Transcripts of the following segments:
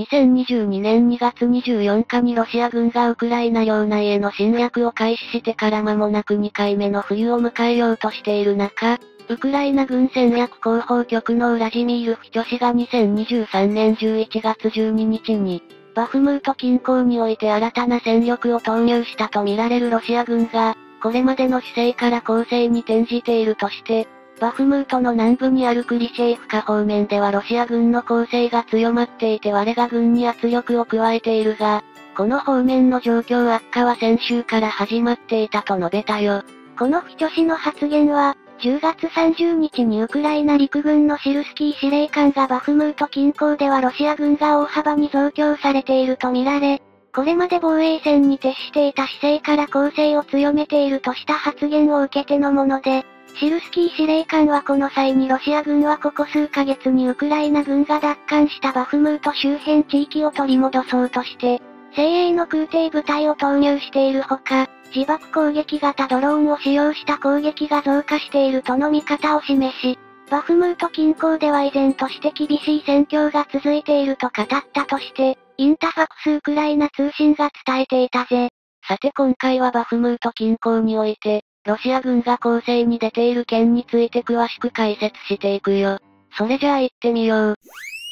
2022年2月24日にロシア軍がウクライナ領内への侵略を開始してから間もなく2回目の冬を迎えようとしている中、ウクライナ軍戦略広報局のウラジミール・フチョ氏が2023年11月12日に、バフムート近郊において新たな戦力を投入したとみられるロシア軍が、これまでの姿勢から攻勢に転じているとして、バフムートの南部にあるクリシェイフカ方面ではロシア軍の攻勢が強まっていて我が軍に圧力を加えているが、この方面の状況悪化は先週から始まっていたと述べたよ。この不女子の発言は、10月30日にウクライナ陸軍のシルスキー司令官がバフムート近郊ではロシア軍が大幅に増強されているとみられ、これまで防衛戦に徹していた姿勢から攻勢を強めているとした発言を受けてのもので、シルスキー司令官はこの際にロシア軍はここ数ヶ月にウクライナ軍が奪還したバフムート周辺地域を取り戻そうとして、精鋭の空挺部隊を投入しているほか、自爆攻撃型ドローンを使用した攻撃が増加しているとの見方を示し、バフムート近郊では依然として厳しい戦況が続いていると語ったとして、インタファクスウクライナ通信が伝えていたぜ。さて今回はバフムート近郊において、ロシア軍が攻勢に出ている件について詳しく解説していくよ。それじゃあ行ってみよう。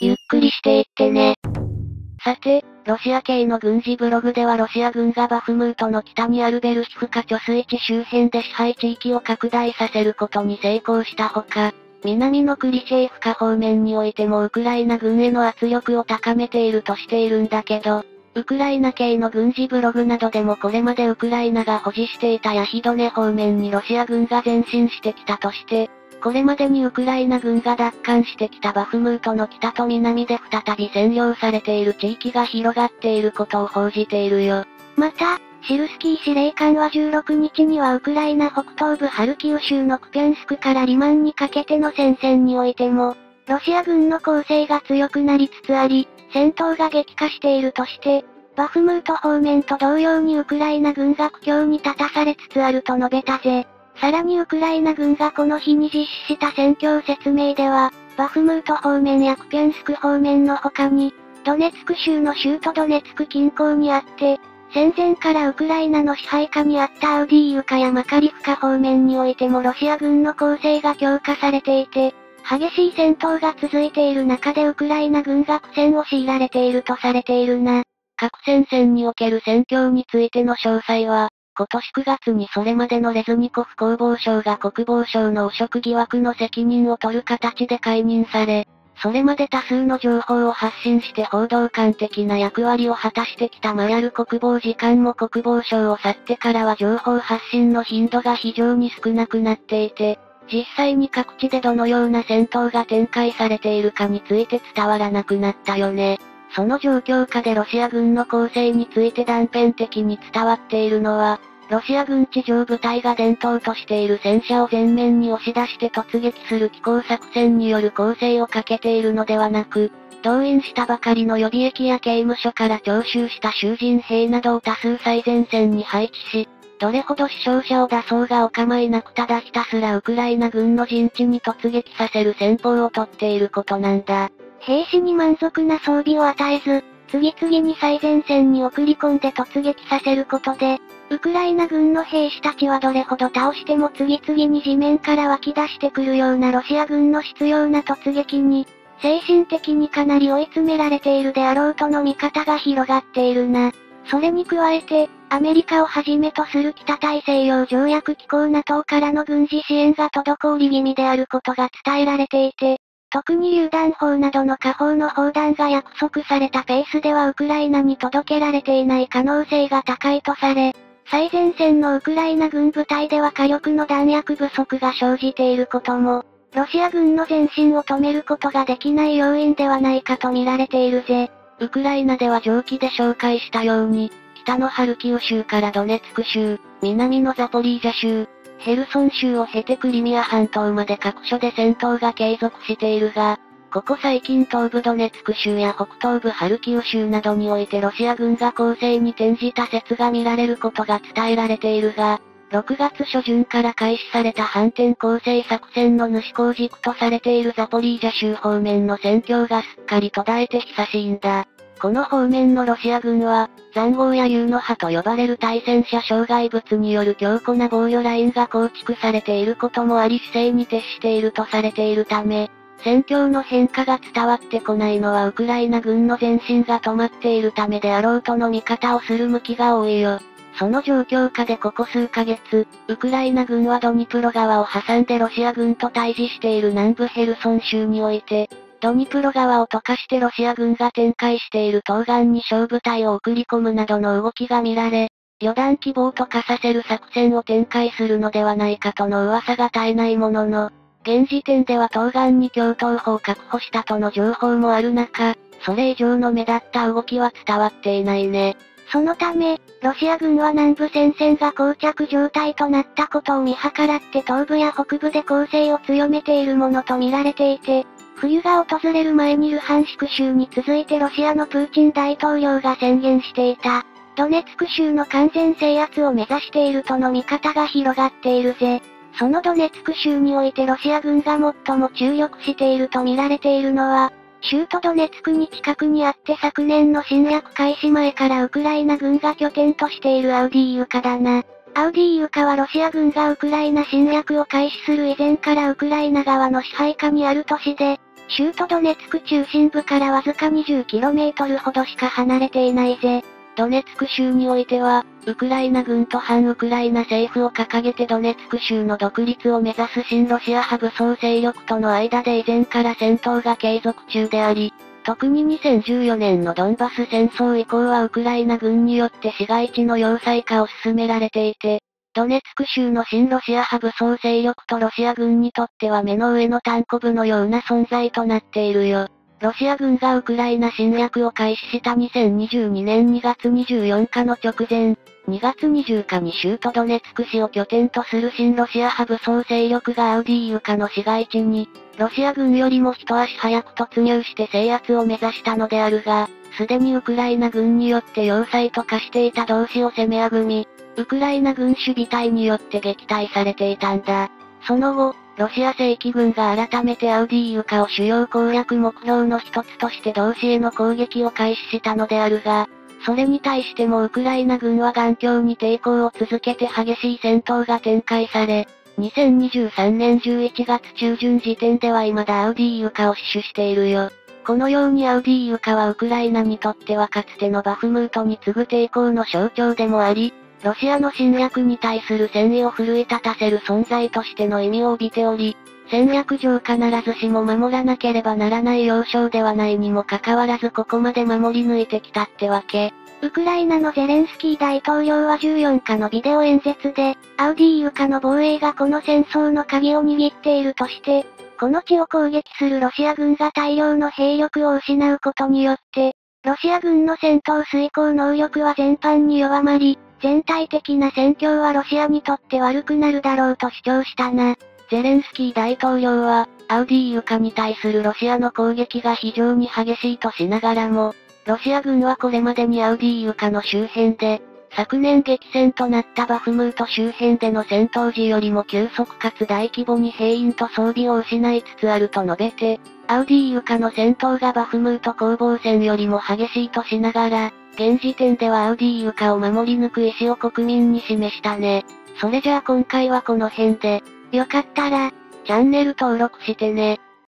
ゆっくりしていってね。さて、ロシア系の軍事ブログではロシア軍がバフムートの北にあるベルシフカ貯水池周辺で支配地域を拡大させることに成功したほか、南のクリシェイフカ方面においてもウクライナ軍への圧力を高めているとしているんだけど、ウクライナ系の軍事ブログなどでもこれまでウクライナが保持していたヤヒドネ方面にロシア軍が前進してきたとして、これまでにウクライナ軍が奪還してきたバフムートの北と南で再び占領されている地域が広がっていることを報じているよ。また、シルスキー司令官は16日にはウクライナ北東部ハルキウ州のクピャンスクからリマンにかけての戦線においても、ロシア軍の攻勢が強くなりつつあり、戦闘が激化しているとして、バフムート方面と同様にウクライナ軍が苦境に立たされつつあると述べたぜ。さらにウクライナ軍がこの日に実施した戦況説明では、バフムート方面やクピャンスク方面の他に、ドネツク州の州都ドネツク近郊にあって、戦前からウクライナの支配下にあったアウディーユカやマカリフカ方面においてもロシア軍の攻勢が強化されていて、激しい戦闘が続いている中でウクライナ軍が苦戦を強いられているとされているな。各戦線における戦況についての詳細は、今年9月にそれまでのレズニコフ国防省が国防省の汚職疑惑の責任を取る形で解任され、それまで多数の情報を発信して報道官的な役割を果たしてきたマヤル国防次官も国防省を去ってからは情報発信の頻度が非常に少なくなっていて、実際に各地でどのような戦闘が展開されているかについて伝わらなくなったよね。その状況下でロシア軍の攻勢について断片的に伝わっているのは、ロシア軍地上部隊が伝統としている戦車を前面に押し出して突撃する機構作戦による攻勢をかけているのではなく、動員したばかりの予備役や刑務所から徴収した囚人兵などを多数最前線に配置し、どれほど死傷者を出そうがお構いなくただひたすらウクライナ軍の陣地に突撃させる戦法をとっていることなんだ。兵士に満足な装備を与えず、次々に最前線に送り込んで突撃させることで、ウクライナ軍の兵士たちはどれほど倒しても次々に地面から湧き出してくるようなロシア軍の執拗な突撃に、精神的にかなり追い詰められているであろうとの見方が広がっているな。それに加えて、アメリカをはじめとする北大西洋条約機構 NATO からの軍事支援が滞り気味であることが伝えられていて、特に榴弾砲などの下方の砲弾が約束されたペースではウクライナに届けられていない可能性が高いとされ、最前線のウクライナ軍部隊では火力の弾薬不足が生じていることも、ロシア軍の前進を止めることができない要因ではないかと見られているぜ。ウクライナでは上記で紹介したように、北のハルキウ州からドネツク州、南のザポリージャ州、ヘルソン州を経てクリミア半島まで各所で戦闘が継続しているが、ここ最近東部ドネツク州や北東部ハルキウ州などにおいてロシア軍が攻勢に転じた説が見られることが伝えられているが、6月初旬から開始された反転攻勢作戦の主攻軸とされているザポリージャ州方面の戦況がすっかり途絶えて久しいんだ。この方面のロシア軍は、残壕や竜の葉と呼ばれる対戦車障害物による強固な防御ラインが構築されていることもあり姿勢に徹しているとされているため、戦況の変化が伝わってこないのはウクライナ軍の前進が止まっているためであろうとの見方をする向きが多いよ。その状況下でここ数ヶ月、ウクライナ軍はドニプロ川を挟んでロシア軍と対峙している南部ヘルソン州において、ドニプロ川を溶かしてロシア軍が展開している東岸に小部隊を送り込むなどの動きが見られ、旅団希望と化させる作戦を展開するのではないかとの噂が絶えないものの、現時点では東岸に共闘法を確保したとの情報もある中、それ以上の目立った動きは伝わっていないね。そのため、ロシア軍は南部戦線が膠着状態となったことを見計らって東部や北部で攻勢を強めているものと見られていて、冬が訪れる前にルハンシク州に続いてロシアのプーチン大統領が宣言していた、ドネツク州の完全制圧を目指しているとの見方が広がっているぜ。そのドネツク州においてロシア軍が最も注力していると見られているのは、州都ドネツクに近くにあって昨年の侵略開始前からウクライナ軍が拠点としているアウディーユカだな。アウディーユカはロシア軍がウクライナ侵略を開始する以前からウクライナ側の支配下にある都市で、州都ドネツク中心部からわずか 20km ほどしか離れていないぜ。ドネツク州においては、ウクライナ軍と反ウクライナ政府を掲げてドネツク州の独立を目指す新ロシア派武装勢力との間で以前から戦闘が継続中であり、特に2014年のドンバス戦争以降はウクライナ軍によって市街地の要塞化を進められていて、ドネツク州の新ロシア派武装勢力とロシア軍にとっては目の上の単コブのような存在となっているよ。ロシア軍がウクライナ侵略を開始した2022年2月24日の直前、2月20日に州都ドネツク市を拠点とする新ロシア派武装勢力がアウディーユカの市街地に、ロシア軍よりも一足早く突入して制圧を目指したのであるが、すでにウクライナ軍によって要塞と化していた同士を攻めあぐみ、ウクライナ軍守備隊によって撃退されていたんだ。その後、ロシア正規軍が改めてアウディーユカを主要攻略目標の一つとして同士への攻撃を開始したのであるが、それに対してもウクライナ軍は頑強に抵抗を続けて激しい戦闘が展開され、2023年11月中旬時点では未だアウディーユカを死守しているよ。このようにアウディーユカはウクライナにとってはかつてのバフムートに次ぐ抵抗の象徴でもあり、ロシアの侵略に対する戦意を奮い立たせる存在としての意味を帯びており、戦略上必ずしも守らなければならない要衝ではないにもかかわらずここまで守り抜いてきたってわけ。ウクライナのゼレンスキー大統領は14日のビデオ演説で、アウディーユカの防衛がこの戦争の鍵を握っているとして、この地を攻撃するロシア軍が大量の兵力を失うことによって、ロシア軍の戦闘遂行能力は全般に弱まり、全体的な戦況はロシアにとって悪くなるだろうと主張したな。ゼレンスキー大統領は、アウディーユカに対するロシアの攻撃が非常に激しいとしながらも、ロシア軍はこれまでにアウディーユカの周辺で、昨年激戦となったバフムート周辺での戦闘時よりも急速かつ大規模に兵員と装備を失いつつあると述べて、アウディーユカの戦闘がバフムート攻防戦よりも激しいとしながら、現時点ではアウディーユカを守り抜く意思を国民に示したね。それじゃあ今回はこの辺で、よかったら、チャンネル登録してね。